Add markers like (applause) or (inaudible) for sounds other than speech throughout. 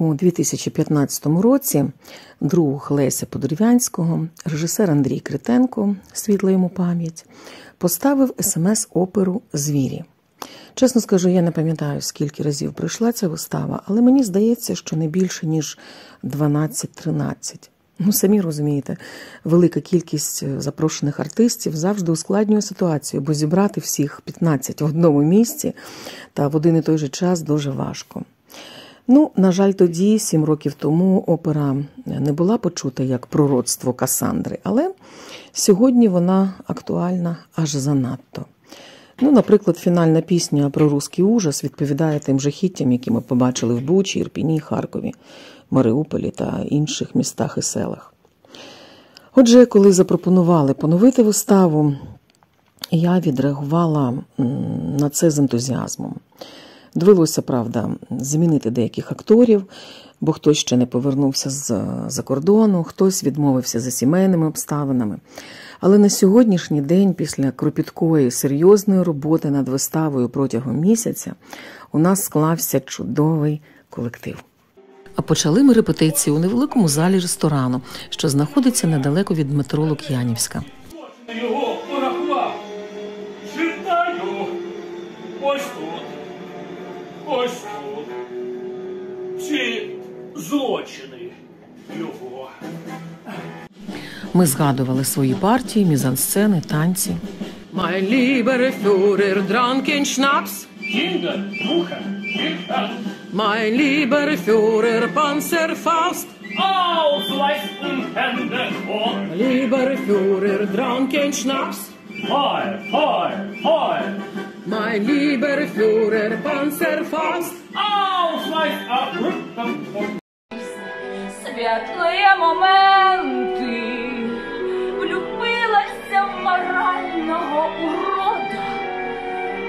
У 2015 році друг Леся Подорвянського, режисер Андрій Критенко, світла йому пам'ять, поставив смс-оперу Звірі. Чесно скажу, я не пам'ятаю, скільки разів пройшла ця вистава, але мені здається, що не більше, ніж 12-13. Ну, самі розумієте, велика кількість е, запрошених артистів завжди ускладнює ситуацію, бо зібрати всіх 15 в одному місці та в один і той же час дуже важко. Ну, на жаль, тоді, сім років тому, опера не була почута як пророцтво Касандри, але сьогодні вона актуальна аж занадто. Ну, наприклад, фінальна пісня про русський ужас відповідає тим жахіттям, які ми побачили в Бучі, Ірпіні, Харкові, Маріуполі та інших містах і селах. Отже, коли запропонували поновити виставу, я відреагувала на це з ентузіазмом. Довелося, правда, змінити деяких акторів, бо хтось ще не повернувся з-за кордону, хтось відмовився за сімейними обставинами. Але на сьогоднішній день, після кропіткої серйозної роботи над виставою протягом місяця, у нас склався чудовий колектив. А почали ми репетиції у невеликому залі ресторану, що знаходиться недалеко від метро Лук'янівська. Злочини його. Ми згадували свої партії, мізансцени, танці. Mein lieber Führer, Drunken Schnaps. Кінга, муха, віка. Mein lieber Führer, Panzerfaust. Ausweisen Hände hoch. Lieber Führer, Drunken Schnaps. Feuer, Feuer, Feuer. Mein lieber Führer, Panzerfaust. Ausweisen. Святлые моменти влюбилася в морального урода.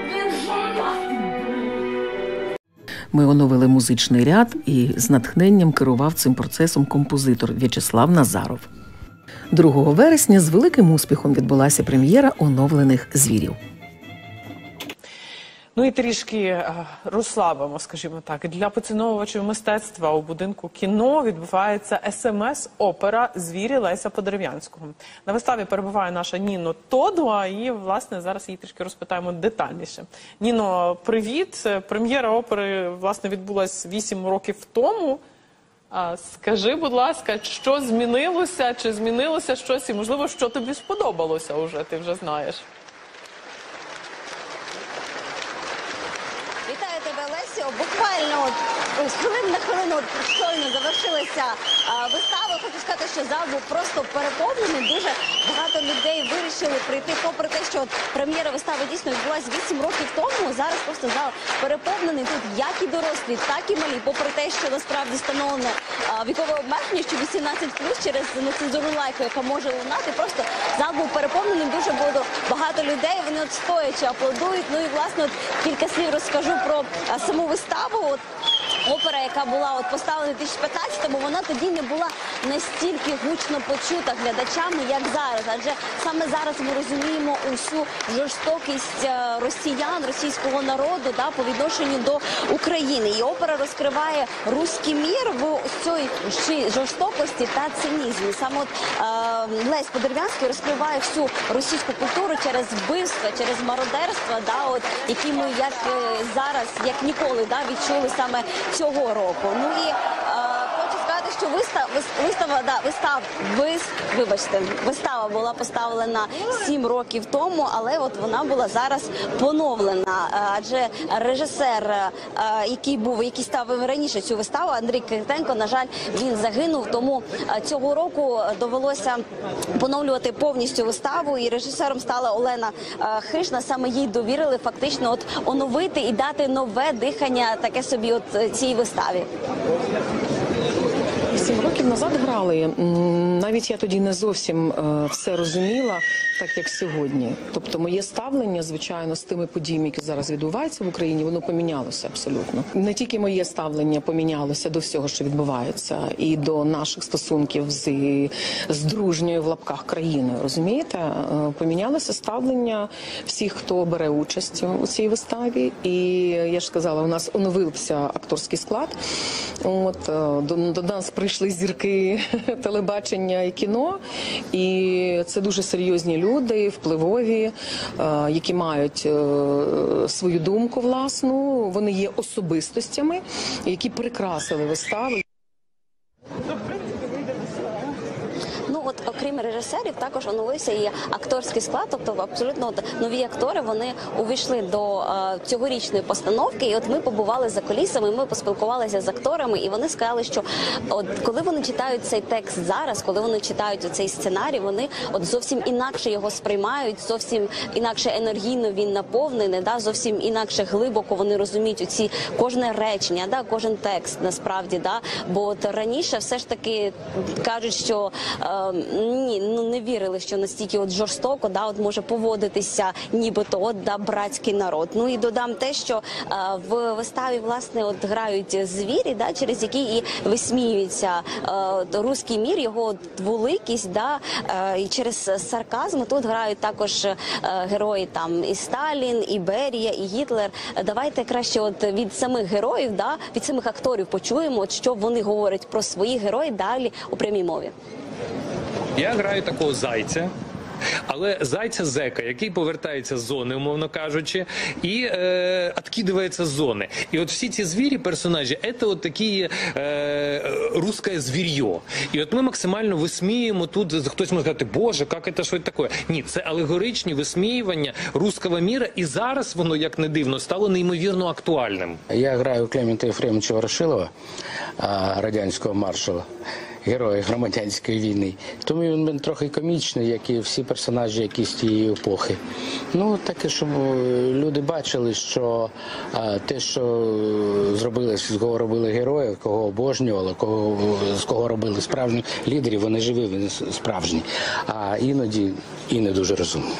Він жахливий. Ми оновили музичний ряд і з натхненням керував цим процесом композитор В'ячеслав Назаров. 2 вересня з великим успіхом відбулася прем'єра оновлених звірів. Ну і трішки е, розслабимо, скажімо так. Для поціновувачів мистецтва у будинку кіно відбувається СМС-опера Звірі Леся Подерев'янського. На виставі перебуває наша Ніно Тодуа, і власне зараз її трішки розпитаємо детальніше. Ніно, привіт! Прем'єра опери власне відбулась 8 років тому. Скажи, будь ласка, що змінилося? Чи змінилося щось? І можливо, що тобі сподобалося уже? Ти вже знаєш. Буквально от з хвилин на хвилину щойно завершилася а, вистава. Хочу сказати, що зал був просто переповнений. Дуже багато людей вирішили прийти. Попри те, що от прем'єра вистави дійсно відбулася 8 років тому. Зараз просто зал переповнений. Тут як і дорослі, так і малі. Попри те, що насправді встановлене а, вікове обмеження, що 18 плюс через нецензурну лайку, яка може лунати. Просто зал був переповнений. Дуже було багато людей. Вони от стоячи аплодують. Ну і власне от кілька слів розкажу про а, саму виставу. От Опера, яка була от поставлена у 2015-му, вона тоді не була настільки гучно почута глядачами, як зараз. Адже саме зараз ми розуміємо усю жорстокість е, росіян, російського народу да, по відношенню до України. І опера розкриває руський мір в цій жорстокості та цинізмі. Саме от е, Лесь Подерв'янський розкриває всю російську культуру через вбивства, через мародерство, да, от, які ми як е, зараз, як ніколи, да, відчули саме цього року. Ну і що вистав, вистава, да, вистав, вис, вибачте, вистава була поставлена 7 років тому, але от вона була зараз поновлена. Е, Адже режисер, е, який був, який ставив раніше цю виставу, Андрій Критенко, на жаль, він загинув. Тому е, цього року довелося поновлювати повністю виставу. І режисером стала Олена Хишна. Саме їй довірили фактично от оновити і дати нове дихання таке собі от цій виставі. Сім років назад грали. Навіть я тоді не зовсім е, все розуміла, так як сьогодні. Тобто, моє ставлення, звичайно, з тими подіями, які зараз відбуваються в Україні, воно помінялося абсолютно. Не тільки моє ставлення помінялося до всього, що відбувається, і до наших стосунків з, з дружньою в лапках країною. Розумієте, Е, помінялося ставлення всіх, хто бере участь у цій виставі. І я ж сказала, у нас оновився акторський склад. От е, до, до нас прийшли зірки (laughs) телебачення і кіно, і це дуже серйозні люди, впливові, е, які мають е, свою думку власну. Вони є особистостями, які прикрасили виставу. Окрім режисерів, також оновився і акторський склад, тобто абсолютно нові актори вони увійшли до е, цьогорічної постановки. І от ми побували за колісами, ми поспілкувалися з акторами, і вони сказали, що от коли вони читають цей текст зараз, коли вони читають цей сценарій, вони от зовсім інакше його сприймають, зовсім інакше енергійно він наповнений, да зовсім інакше глибоко вони розуміють оці кожне речення, да кожен текст насправді, да бо от раніше все ж таки кажуть, що е, ні, ну не вірили, що настільки от жорстоко да от може поводитися, нібито от да братський народ. Ну і додам те, що е, в виставі власне от грають звірі, да через які і висміюється е, руський мір, його от двуликість, да е, і через сарказм тут грають також герої там і Сталін, і Берія, і Гітлер. Давайте краще, от від самих героїв, да від самих акторів почуємо, от що вони говорять про своїх героїв далі у прямій мові. Я граю такого зайця. Але зайця зека, який повертається з зони, умовно кажучи, і е, з зони. І от всі ці звірі, персонажі, це от такі е, русське звір'йо. І от ми максимально висміюємо тут. Хтось може сказати, Боже, як це що таке? Ні, це алегоричні висміювання руського міра, і зараз воно, як не дивно, стало неймовірно актуальним. Я граю Клемента Єфремовича Ворошилова, радянського маршала, героя громадянської війни. Тому він трохи комічний, як і всі персонажі якісь тієї епохи. Ну, таке, щоб е, люди бачили, що а, те, що е, зробили, з кого робили герої, кого обожнювали, кого, з кого робили справжні лідери, вони живі, вони справжні, а іноді і не дуже розумні.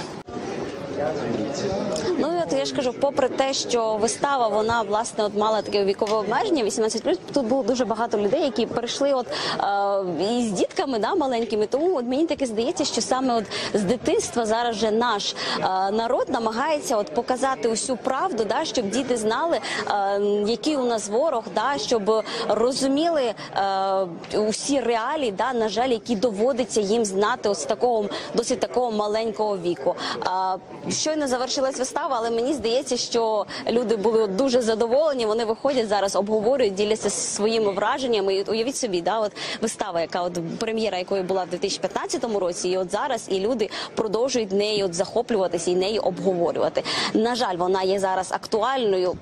Ж кажу, попри те, що вистава вона власне от мала таке вікове обмеження, 18+, тут було дуже багато людей, які прийшли от е, і з дітками, да, маленькими. Тому от мені таке здається, що саме от з дитинства зараз вже наш е, народ намагається от показати усю правду, да, щоб діти знали, е, який у нас ворог, да, щоб розуміли е, усі реалії, да, на жаль, які доводиться їм знати з такого досить такого маленького віку. А, щойно завершилась вистава, але мені здається, що люди були дуже задоволені. Вони виходять зараз, обговорюють, діляться своїми враженнями. І уявіть собі, да, от вистава, яка от прем'єра якої була в 2015 році, і от зараз і люди продовжують нею от захоплюватися і нею обговорювати. На жаль, вона є зараз актуальною.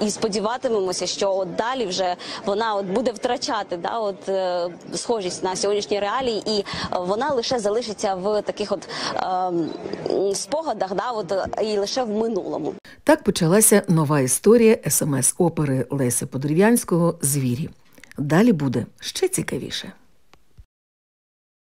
І сподіватимемося, що от далі вже вона от буде втрачати да, от, е, схожість на сьогоднішні реалії, і е, вона лише залишиться в таких от е, спогадах, да, от, і лише в минулому. Так почалася нова історія смс-опери Леся Подерев'янського Звірі. Далі буде ще цікавіше.